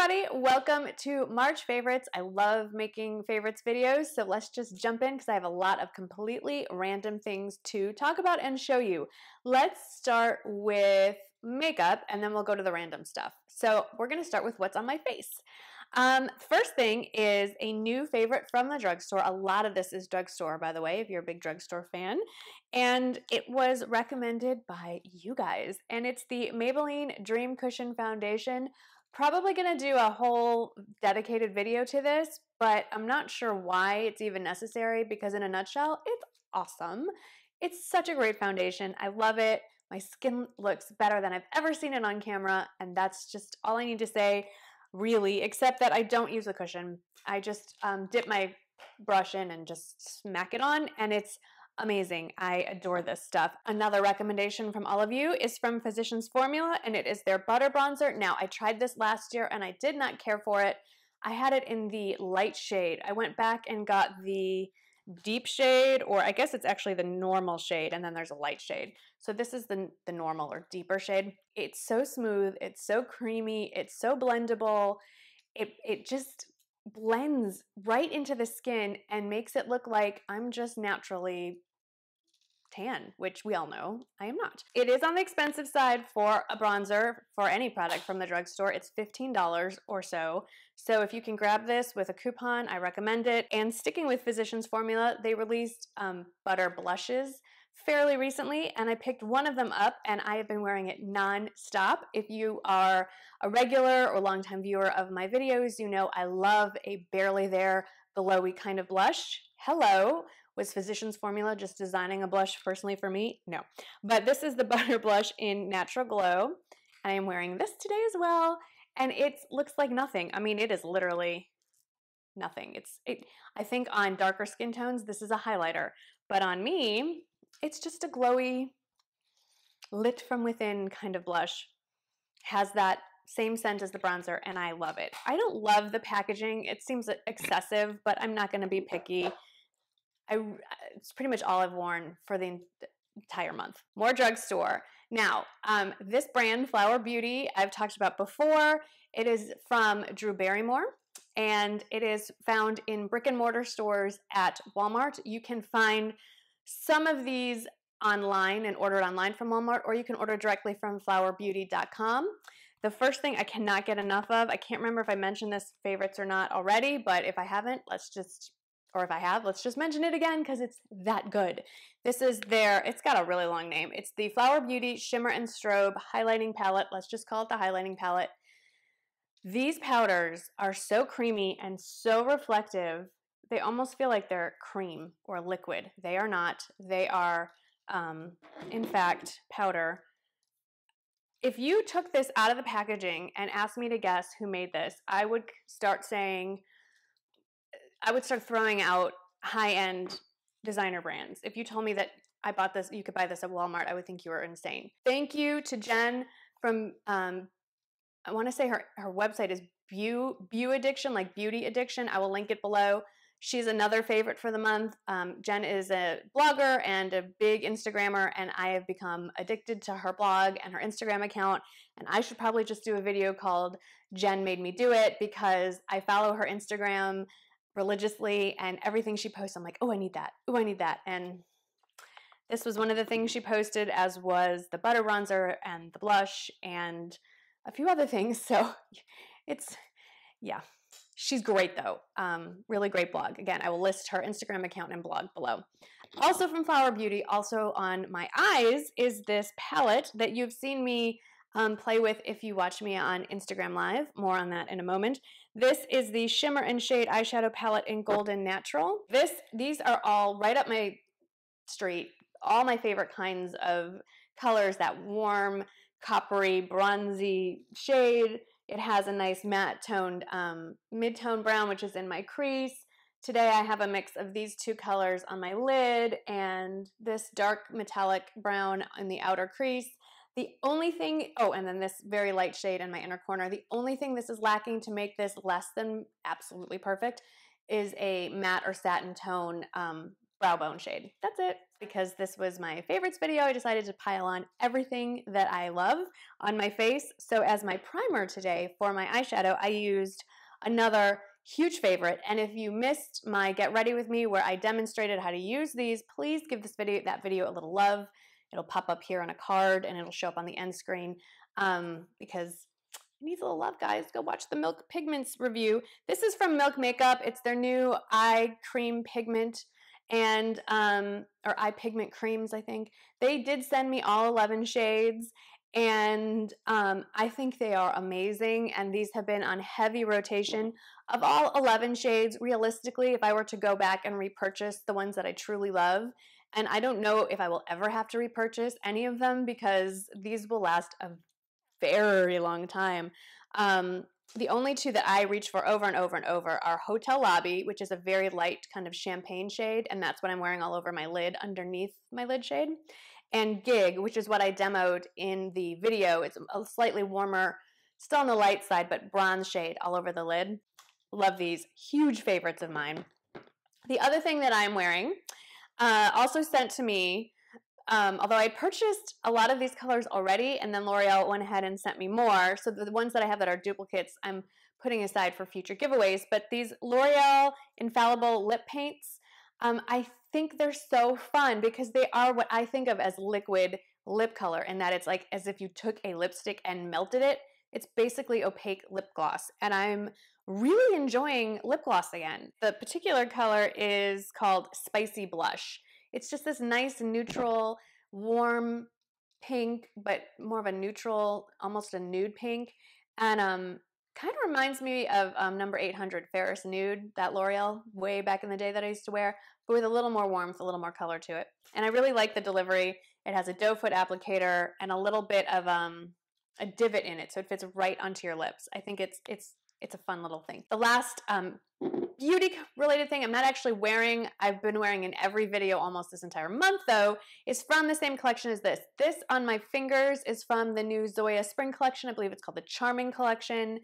everybody, welcome to March favorites. I love making favorites videos, so let's just jump in because I have a lot of completely random things to talk about and show you. Let's start with makeup and then we'll go to the random stuff. So we're going to start with what's on my face. Um, first thing is a new favorite from the drugstore. A lot of this is drugstore, by the way, if you're a big drugstore fan. And it was recommended by you guys. And it's the Maybelline Dream Cushion Foundation. Probably going to do a whole dedicated video to this, but I'm not sure why it's even necessary because, in a nutshell, it's awesome. It's such a great foundation. I love it. My skin looks better than I've ever seen it on camera, and that's just all I need to say really, except that I don't use a cushion. I just um, dip my brush in and just smack it on, and it's amazing. I adore this stuff. Another recommendation from all of you is from Physicians Formula, and it is their butter bronzer. Now, I tried this last year and I did not care for it. I had it in the light shade. I went back and got the deep shade, or I guess it's actually the normal shade, and then there's a light shade. So this is the, the normal or deeper shade. It's so smooth, it's so creamy, it's so blendable. It, it just blends right into the skin and makes it look like I'm just naturally tan, which we all know I am not. It is on the expensive side for a bronzer for any product from the drugstore. It's $15 or so. So if you can grab this with a coupon, I recommend it. And sticking with Physicians Formula, they released um, butter blushes fairly recently and I picked one of them up and I have been wearing it non-stop. If you are a regular or longtime viewer of my videos, you know I love a barely there glowy kind of blush. Hello, was Physicians Formula just designing a blush personally for me? No. But this is the Butter Blush in Natural Glow. I am wearing this today as well. And it looks like nothing. I mean, it is literally nothing. It's it I think on darker skin tones, this is a highlighter. But on me, it's just a glowy, lit from within kind of blush. Has that same scent as the bronzer, and I love it. I don't love the packaging. It seems excessive, but I'm not going to be picky. I it's pretty much all I've worn for the entire month. More drugstore. Now, um, this brand, Flower Beauty, I've talked about before. It is from Drew Barrymore and it is found in brick and mortar stores at Walmart. You can find some of these online and order it online from Walmart, or you can order directly from flowerbeauty.com. The first thing I cannot get enough of, I can't remember if I mentioned this favorites or not already, but if I haven't, let's just or if I have, let's just mention it again because it's that good. This is their, it's got a really long name. It's the Flower Beauty Shimmer and Strobe Highlighting Palette. Let's just call it the Highlighting Palette. These powders are so creamy and so reflective, they almost feel like they're cream or liquid. They are not. They are, um, in fact, powder. If you took this out of the packaging and asked me to guess who made this, I would start saying, I would start throwing out high end designer brands. If you told me that I bought this, you could buy this at Walmart, I would think you were insane. Thank you to Jen from, um, I want to say her, her website is Beauddiction, like beauty addiction. I will link it below. She's another favorite for the month. Um, Jen is a blogger and a big Instagrammer, and I have become addicted to her blog and her Instagram account. And I should probably just do a video called Jen Made Me Do It because I follow her Instagram religiously and everything she posts i'm like oh i need that. Oh i need that. And this was one of the things she posted as was the butter bronzer and the blush and a few other things. So it's yeah. She's great though. Um, really great blog. Again i will list her instagram account and blog below. Also from flower beauty also on my eyes is this palette that you've seen me um, play with if you watch me on Instagram Live. More on that in a moment. This is the Shimmer and Shade eyeshadow palette in Golden Neutral. This, These are all right up my street. All my favorite kinds of colors, that warm, coppery, bronzy shade. It has a nice matte toned um, mid-tone brown, which is in my crease. Today I have a mix of these two colors on my lid and this dark metallic brown in the outer crease. The only thing, oh, and then this very light shade in my inner corner, the only thing this is lacking to make this less than absolutely perfect is a matte or satin tone um, brow bone shade. That's it. Because this was my favorites video, I decided to pile on everything that I love on my face. So as my primer today for my eyeshadow, I used another huge favorite. And if you missed my Get Ready With Me where I demonstrated how to use these, please give this video that video a little love. It'll pop up here on a card and it'll show up on the end screen um, because it needs a little love, guys. Go watch the Milk Pigments review. This is from Milk Makeup. It's their new eye cream pigment and um, or eye pigment creams, I think. They did send me all 11 shades and um, I think they are amazing. And these have been on heavy rotation. Of all 11 shades, realistically, if I were to go back and repurchase the ones that I truly love, and I don't know if I will ever have to repurchase any of them because these will last a very long time. Um, the only two that I reach for over and over and over are Hotel Lobby, which is a very light kind of champagne shade, and that's what I'm wearing all over my lid underneath my lid shade, and Gig, which is what I demoed in the video. It's a slightly warmer, still on the light side, but bronze shade all over the lid. Love these. Huge favorites of mine. The other thing that I'm wearing, uh, also sent to me um, although I purchased a lot of these colors already, and then L'Oreal went ahead and sent me more. So the ones that I have that are duplicates, I'm putting aside for future giveaways. But these L'Oreal Infallible Lip Paints, um, I think they're so fun because they are what I think of as liquid lip color, and that it's like as if you took a lipstick and melted it. It's basically opaque lip gloss, and I'm really enjoying lip gloss again. The particular color is called Spicy Blush. It's just this nice neutral, warm pink, but more of a neutral, almost a nude pink. And um, kind of reminds me of um, number 800 Fairest Nude, that L'Oreal way back in the day that I used to wear, but with a little more warmth, a little more color to it. And I really like the delivery. It has a doe foot applicator and a little bit of um, a divot in it, so it fits right onto your lips. I think it's it's it's a fun little thing. The last um, beauty related thing I'm not actually wearing, I've been wearing in every video almost this entire month though, is from the same collection as this. This on my fingers is from the new Zoya Spring collection. I believe it's called the Charming collection.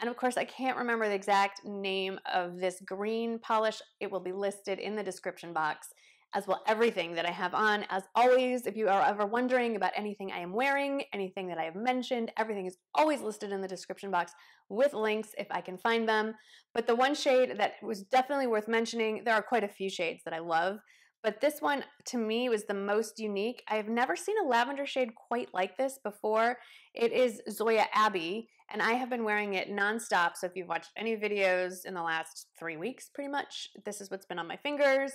And of course, I can't remember the exact name of this green polish. It will be listed in the description box as well everything that I have on. As always, if you are ever wondering about anything I am wearing, anything that I have mentioned, everything is always listed in the description box with links if I can find them. But the one shade that was definitely worth mentioning, there are quite a few shades that I love, but this one to me was the most unique. I've never seen a lavender shade quite like this before. It is Zoya Abbey, and I have been wearing it nonstop. So if you've watched any videos in the last three weeks, pretty much, this is what's been on my fingers.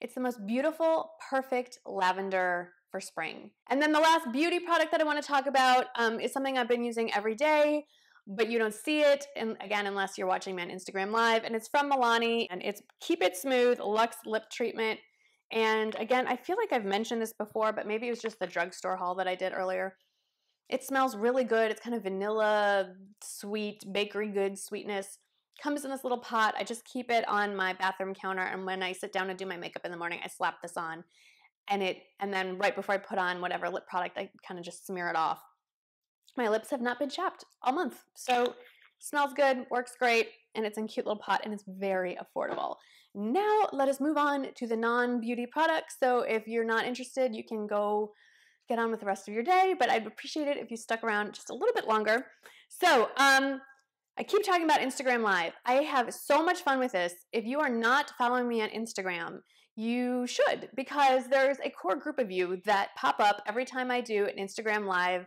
It's the most beautiful, perfect lavender for spring. And then the last beauty product that I want to talk about um, is something I've been using every day, but you don't see it, and again, unless you're watching me on Instagram Live. And it's from Milani, and it's Keep It Smooth Luxe Lip Treatment. And again, I feel like I've mentioned this before, but maybe it was just the drugstore haul that I did earlier. It smells really good. It's kind of vanilla, sweet, bakery good sweetness comes in this little pot. I just keep it on my bathroom counter, and when I sit down to do my makeup in the morning, I slap this on, and it, and then right before I put on whatever lip product, I kind of just smear it off. My lips have not been chapped all month, so smells good, works great, and it's in cute little pot, and it's very affordable. Now let us move on to the non-beauty products. So if you're not interested, you can go get on with the rest of your day, but I'd appreciate it if you stuck around just a little bit longer. So, um, I keep talking about Instagram Live. I have so much fun with this. If you are not following me on Instagram, you should because there's a core group of you that pop up every time I do an Instagram Live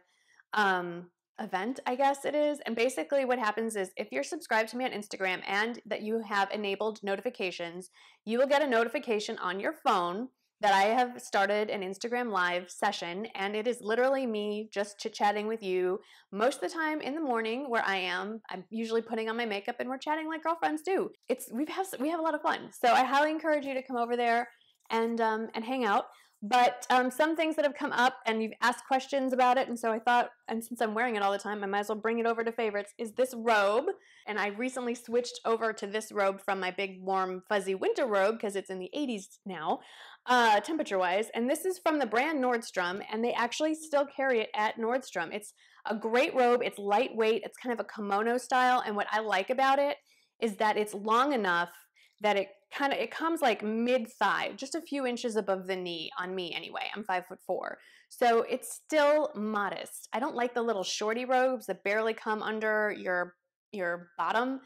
um, event, I guess it is. And basically, what happens is if you're subscribed to me on Instagram and that you have enabled notifications, you will get a notification on your phone that I have started an Instagram live session and it is literally me just chit-chatting with you most of the time in the morning where I am. I'm usually putting on my makeup and we're chatting like girlfriends do. It's we've have we have a lot of fun. So I highly encourage you to come over there and um, and hang out. But um, some things that have come up, and you've asked questions about it, and so I thought, and since I'm wearing it all the time, I might as well bring it over to favorites. Is this robe? And I recently switched over to this robe from my big, warm, fuzzy winter robe because it's in the 80s now, uh, temperature wise. And this is from the brand Nordstrom, and they actually still carry it at Nordstrom. It's a great robe, it's lightweight, it's kind of a kimono style, and what I like about it is that it's long enough that it kind of it comes like mid thigh, just a few inches above the knee on me anyway. I'm five foot four, so it's still modest. I don't like the little shorty robes that barely come under your your bottom.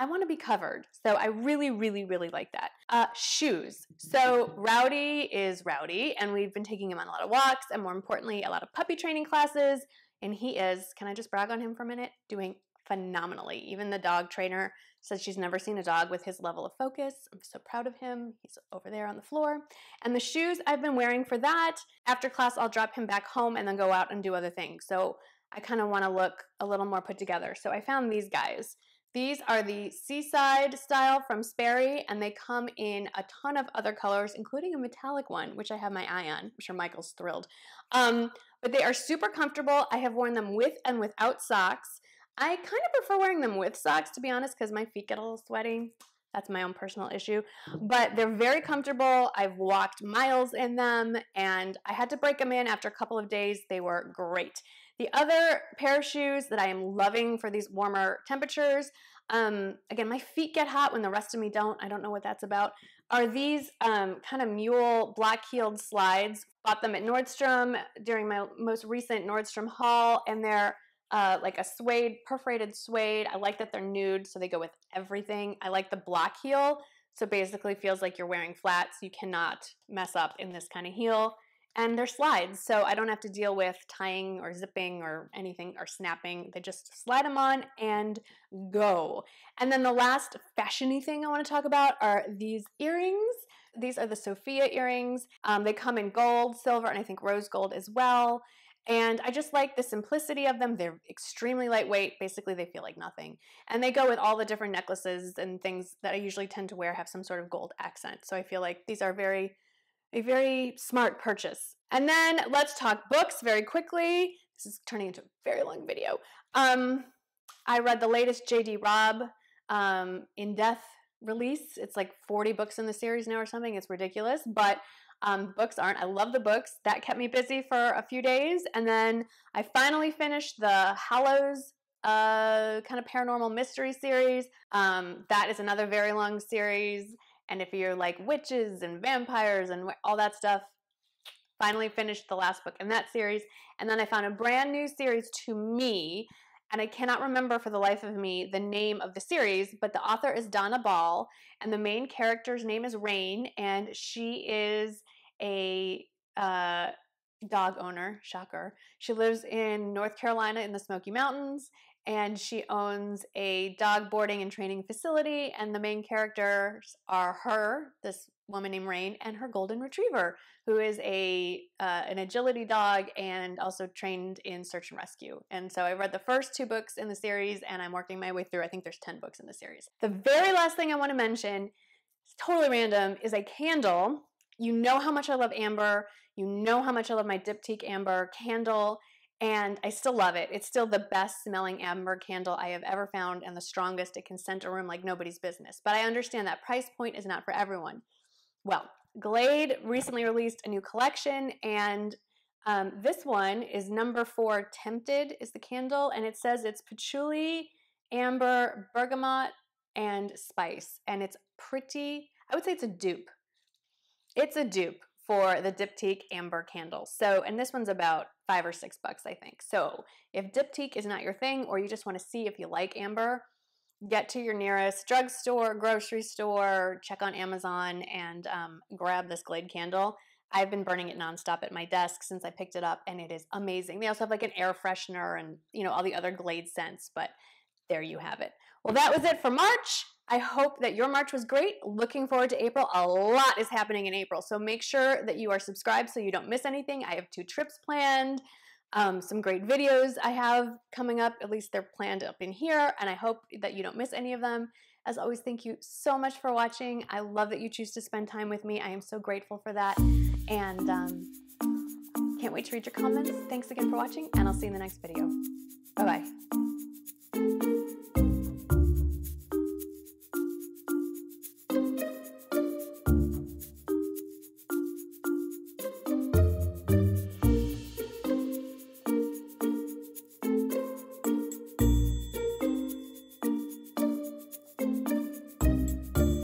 I want to be covered. So I really, really, really like that. Uh, shoes. So Rowdy is Rowdy, and we've been taking him on a lot of walks, and more importantly, a lot of puppy training classes. And he is, can I just brag on him for a minute? Doing phenomenally. Even the dog trainer says she's never seen a dog with his level of focus. I'm so proud of him. He's over there on the floor. And the shoes I've been wearing for that, after class, I'll drop him back home and then go out and do other things. So I kind of want to look a little more put together. So I found these guys. These are the Seaside style from Sperry, and they come in a ton of other colors, including a metallic one, which I have my eye on. I'm sure Michael's thrilled. Um, but they are super comfortable. I have worn them with and without socks. I kind of prefer wearing them with socks, to be honest, because my feet get a little sweaty. That's my own personal issue. But they're very comfortable. I've walked miles in them, and I had to break them in after a couple of days. They were great. The other pair of shoes that I am loving for these warmer temperatures, um, again, my feet get hot when the rest of me don't. I don't know what that's about. Are these um, kind of mule black heeled slides? Bought them at Nordstrom during my most recent Nordstrom haul, and they're uh, like a suede, perforated suede. I like that they're nude, so they go with everything. I like the black heel, so basically feels like you're wearing flats. You cannot mess up in this kind of heel and they're slides, so I don't have to deal with tying or zipping or anything or snapping. They just slide them on and go. And then the last fashiony thing I want to talk about are these earrings. These are the Sophia earrings. Um, they come in gold, silver, and I think rose gold as well. And I just like the simplicity of them. They're extremely lightweight. Basically, they feel like nothing. And they go with all the different necklaces and things that I usually tend to wear have some sort of gold accent. So I feel like these are very a very smart purchase. And then let's talk books very quickly. This is turning into a very long video. Um, I read the latest J.D. Robb um, in Death release. It's like 40 books in the series now or something. It's ridiculous, but um, books aren't. I love the books. That kept me busy for a few days. And then I finally finished the Hollows uh, kind of paranormal mystery series. Um, that is another very long series. And if you're like witches and vampires and all that stuff, finally finished the last book in that series. And then I found a brand new series to me. And I cannot remember for the life of me the name of the series, but the author is Donna Ball, and the main character's name is Raine, and she is a uh, dog owner. Shocker. She lives in North Carolina in the Smoky Mountains, and she owns a dog boarding and training facility. And the main characters are her, this woman named Raine, and her golden retriever, who is a uh, an agility dog and also trained in search and rescue. And so I read the first two books in the series, and I'm working my way through. I think there's ten books in the series. The very last thing I want to mention, it's totally random, is a candle. You know how much I love amber. You know how much I love my Diptyque amber candle and I still love it. It's still the best smelling amber candle I have ever found and the strongest. It can scent a room like nobody's business. But I understand that price point is not for everyone. Well, Glade recently released a new collection, and um, this one is number four. Tempted is the candle, and it says it's patchouli, amber, bergamot, and spice, and it's pretty. I would say it's a dupe. It's a dupe for the Diptyque Amber candle. So, and this one's about five or six bucks, I think. So, if Diptyque is not your thing, or you just want to see if you like amber, get to your nearest drugstore, grocery store, check on Amazon, and um, grab this Glade candle. I've been burning it nonstop at my desk since I picked it up, and it is amazing. They also have like an air freshener and you know all the other Glade scents, but there you have it. Well, that was it for March. I hope that your March was great. Looking forward to April. A lot is happening in April. So make sure that you are subscribed so you don't miss anything. I have two trips planned, um, some great videos I have coming up. At least they're planned up in here. And I hope that you don't miss any of them. As always, thank you so much for watching. I love that you choose to spend time with me. I am so grateful for that. And um, can't wait to read your comments. Thanks again for watching, and I'll see you in the next video. Bye bye.